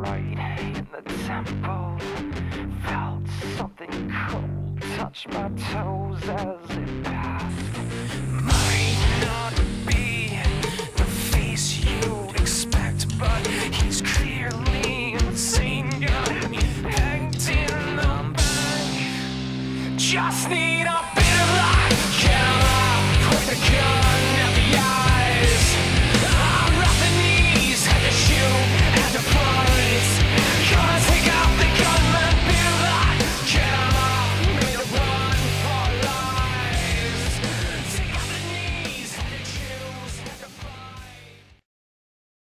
right in the temple. Felt something cold touch my toes as it passed. Might not be the face you'd expect, but he's clearly insane. Got me pegged in the back. Just need a